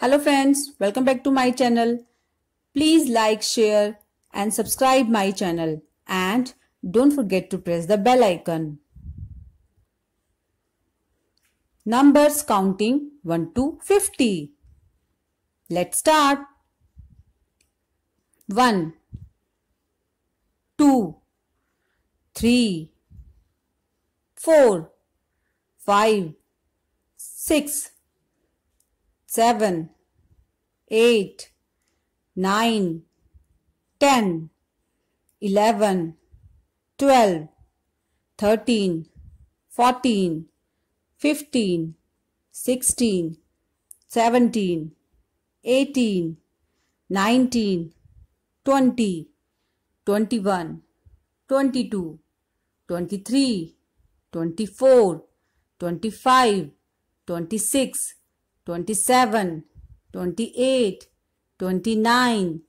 Hello friends, welcome back to my channel. Please like, share and subscribe my channel and don't forget to press the bell icon. Numbers counting 1 to 50. Let's start. 1 2 3 4 5 6 seven, eight, nine, ten, eleven, twelve, thirteen, fourteen, fifteen, sixteen, seventeen, eighteen, nineteen, twenty, twenty-one, twenty-two, twenty-three, twenty-four, twenty-five, twenty-six, 27, 28, 29,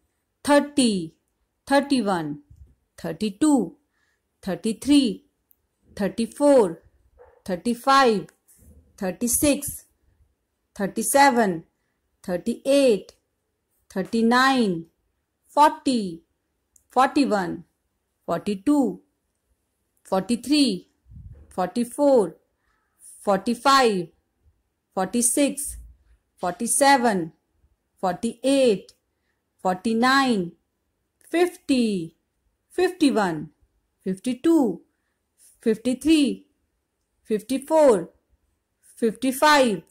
30, 31, 32, 33, 34, 35, 36, 37, 38, 39, 40, 41, 42, 43, 44, 45, 46, 47, 48, 49, 50, 51, 52, 53, 54, 55,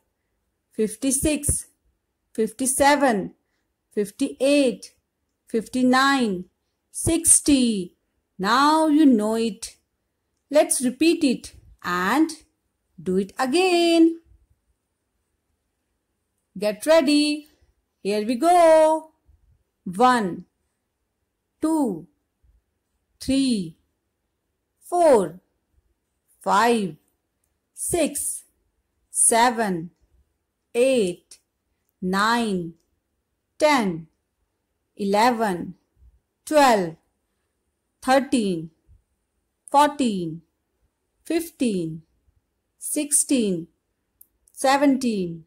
56, 57, 58, 59, 60. Now you know it. Let's repeat it and do it again. Get ready. Here we go. One, two, three, four, five, six, seven, eight, nine, ten, eleven, twelve, thirteen, fourteen, fifteen, sixteen, seventeen.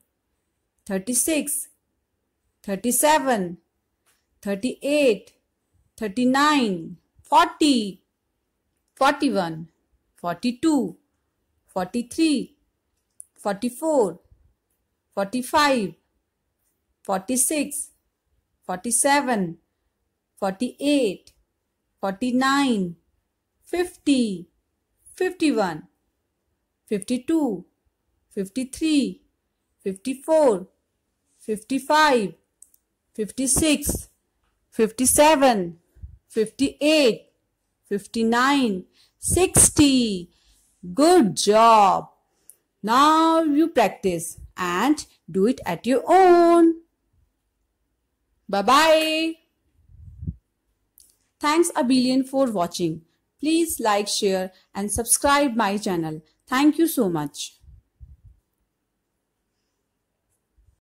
36, 37, 38, 39, 40, 41, 42, 43, 44, 45, 46, 47, 48, 49, 50, 51, 52, 53, 54, 55, 56, 57, 58, 59, 60. Good job. Now you practice and do it at your own. Bye-bye. Thanks a billion for watching. Please like, share and subscribe my channel. Thank you so much.